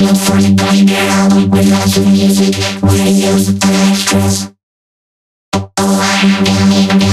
Don't forget to get out of my house music, radios, ears are Oh, I am